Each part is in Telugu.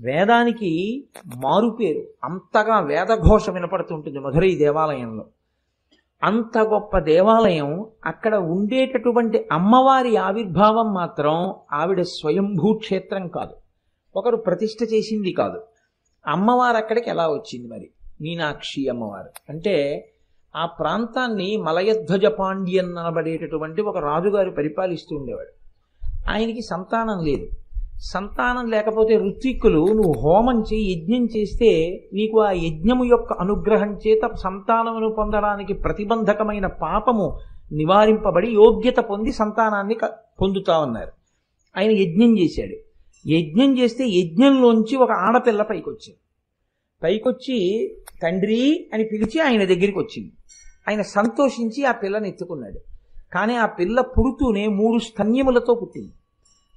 వేదానికి మారుపేరు అంతగా వేదఘోష వినపడుతుంటుంది మధురై దేవాలయంలో. అంత గొప్ప దేవాలయం అక్కడ ఉండేటటువంటి అమ్మవారి ఆవిర్భావం మాత్రం ఆవిడ స్వయంభూ క్షేత్రం కాదు. ఒకరు ప్రతిష్ఠ చేసింది కాదు. అమ్మవారు అక్కడికి ఎలా వచ్చింది మరి? మీనాక్షి అమ్మవారు. అంటే ఆ ప్రాంతాన్ని మలయధ్వజ పాండ్యన్ అనబడేటటువంటి ఒక రాజుగారు పరిపాలిస్తూ ఉండేవాడు. ఆయనకి సంతానం లేదు. సంతానం లేకపోతే ఋత్విక్కులు నువ్వు హోమం చేయి యజ్ఞం చేస్తే నీకు ఆ యజ్ఞము యొక్క అనుగ్రహం చేత సంతానమును పొందడానికి ప్రతిబంధకమైన పాపము నివారింపబడి యోగ్యత పొంది సంతానాన్ని క- పొందుతా ఉన్నారు. ఆయన యజ్ఞం చేశాడు. యజ్ఞం చేస్తే యజ్ఞంలోంచి ఒక ఆడపిల్ల పైకొచ్చింది. పైకొచ్చి తండ్రి అని పిలిచి ఆయన దగ్గరికి వచ్చింది. ఆయన సంతోషించి ఆ పిల్లని ఎత్తుకున్నాడు. కానీ ఆ పిల్ల పుడుతూనే మూడు స్తన్యములతో పుట్టింది.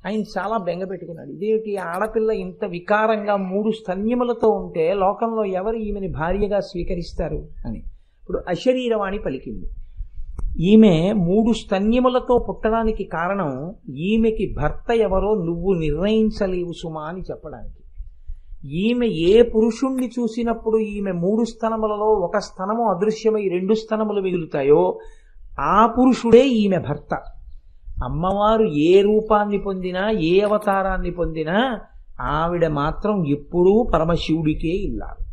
ఆయన చాలా బెంగ పెట్టుకున్నాడు. ఇదేమిటి? ఆడపిల్ల ఇంత వికారంగా మూడు స్తన్యములతో ఉంటే లోకంలో ఎవరు ఈమెని భార్యగా స్వీకరిస్తారు అని. ఇప్పుడు అశరీరవాణి పలికింది. ఈమె మూడు స్తన్యములతో పుట్టడానికి కారణం ఈమెకి భర్త ఎవరో నువ్వు నిర్ణయించలేవు సుమా అని చెప్పడానికి. ఈమె ఏ పురుషుణ్ణి చూసినప్పుడు ఈమె మూడు స్థనములలో ఒక స్తనము అదృశ్యమై రెండు స్థనములు మిగులుతాయో ఆ పురుషుడే ఈమె భర్త. అమ్మవారు ఏ రూపాన్ని పొందినా ఏ అవతారాన్ని పొందినా ఆవిడ మాత్రం ఎప్పుడూ పరమశివుడికే ఇల్లాలి.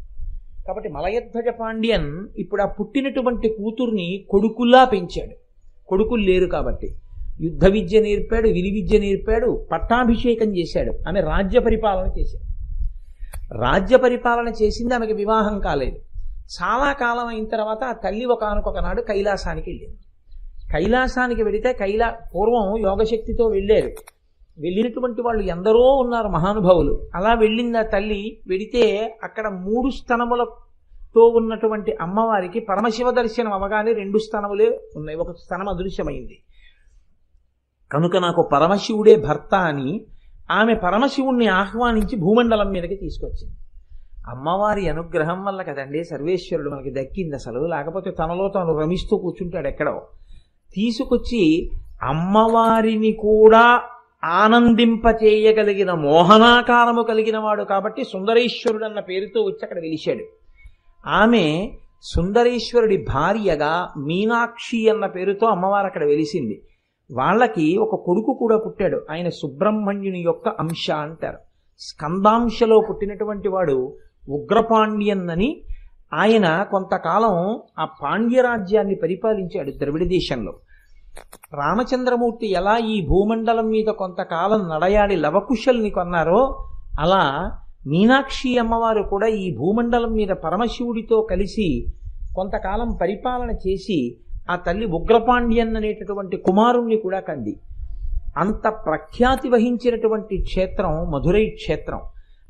కాబట్టి మలయధ్వజ పాండ్యన్ ఇప్పుడు ఆ పుట్టినటువంటి కూతుర్ని కొడుకుల్లా పెంచాడు. కొడుకులు లేరు కాబట్టి. యుద్ధ విద్య నేర్పాడు విని విద్య నేర్పాడు పట్టాభిషేకం చేశాడు. ఆమె రాజ్య పరిపాలన చేశాడు. రాజ్య పరిపాలన చేసింది ఆమెకి వివాహం కాలేదు. చాలా కాలం అయిన తర్వాత ఆ తల్లి ఒకనొక నాడు కైలాసానికి వెళ్ళింది. కైలాసానికి వెళితే కైలా పూర్వం యోగశక్తితో వెళ్ళారు వెళ్ళినటువంటి వాళ్ళు ఎందరో ఉన్నారు మహానుభావులు. అలా వెళ్ళింది ఆ తల్లి వెడితే అక్కడ మూడు స్తనములతో ఉన్నటువంటి అమ్మవారికి పరమశివ దర్శనం అవగానే రెండు స్తనములే ఉన్నాయి. ఒక స్తనం అదృశ్యమైంది. కనుక నాకు పరమశివుడే భర్త అని ఆమె పరమశివుణ్ణి ఆహ్వానించి భూమండలం మీదకి తీసుకొచ్చింది. అమ్మవారి అనుగ్రహం వల్ల కదండి సర్వేశ్వరుడు మనకి దక్కింది అసలు. లేకపోతే తనలో తాను రమిస్తూ కూర్చుంటాడు ఎక్కడో. తీసుకొచ్చి అమ్మవారిని కూడా ఆనందింపచేయగలిగిన మోహనాకారము కలిగిన వాడు కాబట్టి సుందరేశ్వరుడు అన్న పేరుతో వచ్చి అక్కడ వెలిశాడు. ఆమె సుందరేశ్వరుడి భార్యగా మీనాక్షి అన్న పేరుతో అమ్మవారు అక్కడ వెలిసింది. వాళ్ళకి ఒక కొడుకు కూడా పుట్టాడు. ఆయన సుబ్రహ్మణ్యుని యొక్క అంశ అంటారు. స్కందాంశలో పుట్టినటువంటి వాడు ఉగ్రపాండ్యన్నని ఆయన కొంతకాలం ఆ పాండ్యరాజ్యాన్ని పరిపాలించాడు ద్రవిడ దేశంలో. రామచంద్రమూర్తి ఎలా ఈ భూమండలం మీద కొంతకాలం నడయాడి లవకుశల్ని కొన్నారో అలా మీనాక్షి అమ్మవారు కూడా ఈ భూమండలం మీద పరమశివుడితో కలిసి కొంతకాలం పరిపాలన చేసి ఆ తల్లి ఉగ్రపాండ్యన్ అనేటటువంటి కుమారుణ్ణి కూడా కంది. అంత ప్రఖ్యాతి వహించినటువంటి క్షేత్రం మధురై క్షేత్రం.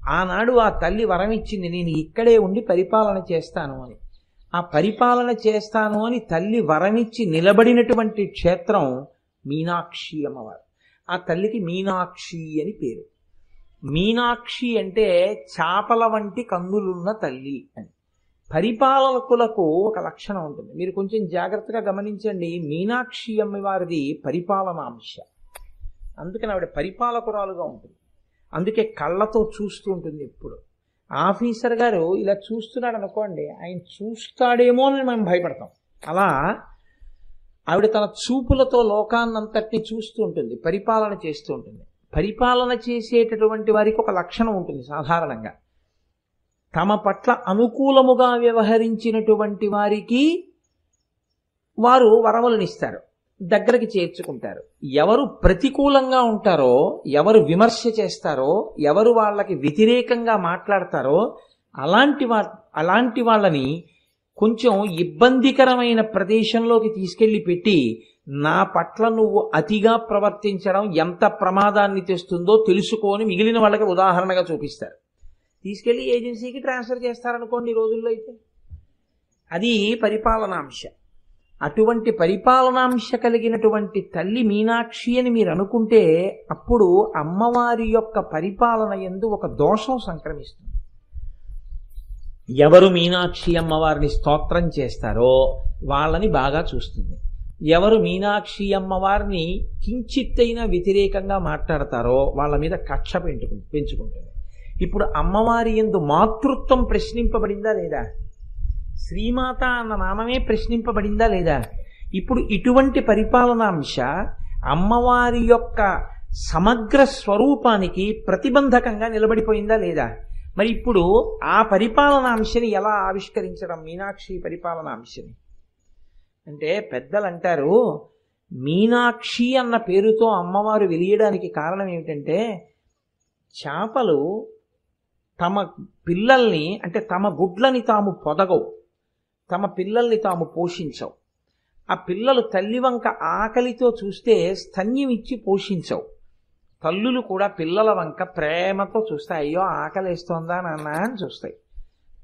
ఆనాడు ఆ తల్లి వరం ఇచ్చింది నేను ఇక్కడే ఉండి పరిపాలన చేస్తాను అని. ఆ పరిపాలన చేస్తాను అని తల్లి వరమిచ్చి నిలబడినటువంటి క్షేత్రం మీనాక్షి అమ్మవారు. ఆ తల్లికి మీనాక్షి అని పేరు. మీనాక్షి అంటే చాపల వంటి కన్నులున్న తల్లి అని. పరిపాలకులకు ఒక లక్షణం ఉంటుంది. మీరు కొంచెం జాగ్రత్తగా గమనించండి మీనాక్షి అమ్మవారిది పరిపాలనాంశ. అందుకని ఆవిడ పరిపాలకురాలుగా ఉంటుంది. అందుకే కళ్ళతో చూస్తూ ఉంటుంది ఎప్పుడు. ఆఫీసర్ గారు ఇలా చూస్తున్నాడు అనుకోండి ఆయన చూస్తాడేమో అని మేము భయపడతాం. అలా ఆవిడ తన చూపులతో లోకాన్నంతటిని చూస్తూ ఉంటుంది పరిపాలన చేస్తూ ఉంటుంది. పరిపాలన చేసేటటువంటి వారికి ఒక లక్షణం ఉంటుంది సాధారణంగా. తమ పట్ల అనుకూలముగా వ్యవహరించినటువంటి వారికి వారు వరములనిస్తారు దగ్గరికి చేర్చుకుంటారు. ఎవరు ప్రతికూలంగా ఉంటారో ఎవరు విమర్శ చేస్తారో ఎవరు వాళ్ళకి వ్యతిరేకంగా మాట్లాడతారో అలాంటి వా అలాంటి వాళ్ళని కొంచెం ఇబ్బందికరమైన ప్రదేశంలోకి తీసుకెళ్ళి పెట్టి నా పట్ల నువ్వు అతిగా ప్రవర్తించడం ఎంత ప్రమాదాన్ని తెస్తుందో తెలుసుకొని మిగిలిన వాళ్ళకి ఉదాహరణగా చూపిస్తారు. తీసుకెళ్ళి ఏజెన్సీకి ట్రాన్స్ఫర్ చేస్తారనుకోండి ఈ రోజుల్లో అయితే. అది పరిపాలనాంశ. అటువంటి పరిపాలనాంశ కలిగినటువంటి తల్లి మీనాక్షి అని మీరు అనుకుంటే అప్పుడు అమ్మవారి యొక్క పరిపాలన ఎందు ఒక దోషం సంక్రమిస్తుంది. ఎవరు మీనాక్షి అమ్మవారిని స్తోత్రం చేస్తారో వాళ్ళని బాగా చూస్తుంది. ఎవరు మీనాక్షి అమ్మవారిని కించిత్తైనా వ్యతిరేకంగా మాట్లాడతారో వాళ్ళ మీద కక్ష పెంచుకు పెంచుకుంటుంది. ఇప్పుడు అమ్మవారి ఎందు మాతృత్వం ప్రశ్నింపబడిందా లేదా? శ్రీమాత అన్న నామమే ప్రశ్నింపబడిందా లేదా? ఇప్పుడు ఇటువంటి పరిపాలనాంశ అమ్మవారి యొక్క సమగ్ర స్వరూపానికి ప్రతిబంధకంగా నిలబడిపోయిందా లేదా? మరి ఇప్పుడు ఆ పరిపాలనాంశని ఎలా ఆవిష్కరించడం? మీనాక్షి పరిపాలనాంశని అంటే పెద్దలు అంటారు మీనాక్షి అన్న పేరుతో అమ్మవారు వెలియడానికి కారణం ఏమిటంటే చేపలు తమ పిల్లల్ని అంటే తమ గుడ్లని తాము పొదగవు. తమ పిల్లల్ని తాము పోషించవు. ఆ పిల్లలు తల్లి వంక ఆకలితో చూస్తే స్తన్యం ఇచ్చి పోషించవు. తల్లులు కూడా పిల్లల వంక ప్రేమతో చూస్తాయి. అయ్యో ఆకలిస్తోందా నాన్న అని చూస్తాయి.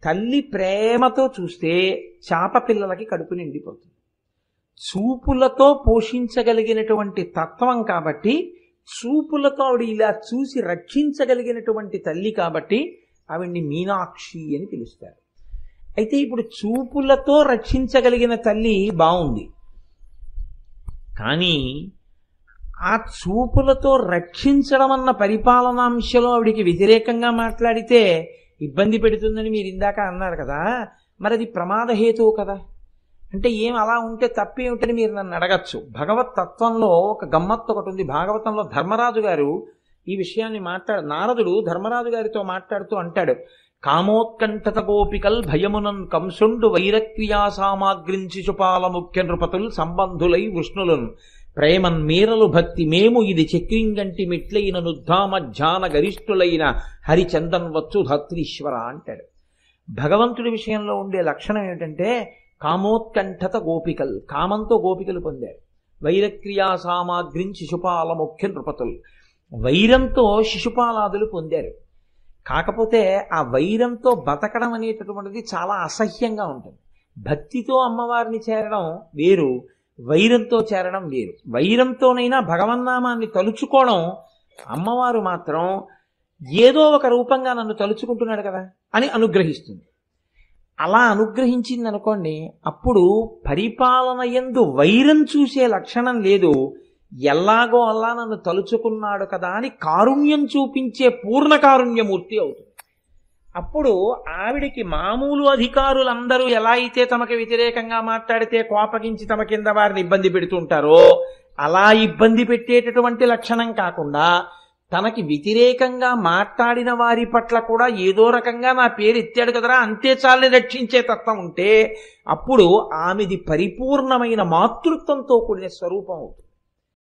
తల్లి ప్రేమతో చూస్తే చేప పిల్లలకి కడుపు నిండిపోతుంది. చూపులతో పోషించగలిగినటువంటి తత్వం కాబట్టి చూపులతో ఆవిడ ఇలా చూసి రక్షించగలిగినటువంటి తల్లి కాబట్టి ఆవిడ్ని మీనాక్షి అని పిలుస్తారు. అయితే ఇప్పుడు చూపులతో రక్షించగలిగిన తల్లి బాగుంది కానీ ఆ చూపులతో రక్షించడం అన్న పరిపాలనాంశలో ఆవిడికి వ్యతిరేకంగా మాట్లాడితే ఇబ్బంది పెడుతుందని మీరు ఇందాక అన్నారు కదా మరి అది ప్రమాదహేతువు కదా. అంటే ఏం అలా ఉంటే తప్పేమిటని మీరు నన్ను అడగచ్చు. భగవత్ తత్వంలో ఒక గమ్మత్తు ఒకటి ఉంది. భాగవతంలో ధర్మరాజు గారు ఈ విషయాన్ని మాట్లాడు నారదుడు ధర్మరాజు గారితో మాట్లాడుతూ అంటాడు. కామోత్కంఠత గోపికల్ భయమునన్ కంసుండు వైరక్రియా సామాగ్రించి చుపాల ముఖ్య నృపతుల్ సంబంధులై వృష్ణులను. ప్రేమన్ మీరలు భక్తి మేము ఇది చక్రింగంటి మెట్లైన నుద్ధామ ధ్యాన గరిష్ఠులైన హరిచందన్ వచ్చు ధత్రీశ్వర అంటాడు. భగవంతుడి విషయంలో ఉండే లక్షణం ఏమిటంటే కామోత్కంఠత గోపికల్ కామంతో గోపికలు పొందారు. వైరక్రియా సామాగ్రిం శిశుపాల ముఖ్య నృపతులు. వైరంతో శిశుపాలాదులు పొందారు. కాకపోతే ఆ వైరంతో బతకడం అనేటటువంటిది చాలా అసహ్యంగా ఉంటుంది. భక్తితో అమ్మవారిని చేరడం వేరు వైరంతో చేరడం వేరు. వైరంతోనైనా భగవన్నామాన్ని తలుచుకోవడం అమ్మవారు మాత్రం ఏదో ఒక రూపంగా నన్ను తలుచుకుంటున్నాడు కదా అని అనుగ్రహిస్తుంది. అలా అనుగ్రహించింది అనుకోండి అప్పుడు పరిపాలన ఎందు వైరం చూసే లక్షణం లేదు ఎలాగో అలా నన్ను తలుచుకున్నాడు కదా అని కారుణ్యం చూపించే పూర్ణ కారుణ్యమూర్తి అవుతుంది. అప్పుడు ఆవిడికి మామూలు అధికారులందరూ ఎలా అయితే తమకు వ్యతిరేకంగా మాట్లాడితే కోపగించి తమ కింద వారిని ఇబ్బంది పెడుతుంటారో అలా ఇబ్బంది పెట్టేటటువంటి లక్షణం కాకుండా తనకి వ్యతిరేకంగా మాట్లాడిన వారి పట్ల కూడా ఏదో రకంగా నా పేరు ఎత్తాడు కదరా అంతే చాలని రక్షించే తత్వం ఉంటే అప్పుడు ఆమెది పరిపూర్ణమైన మాతృత్వంతో కూడిన స్వరూపం అవుతుంది.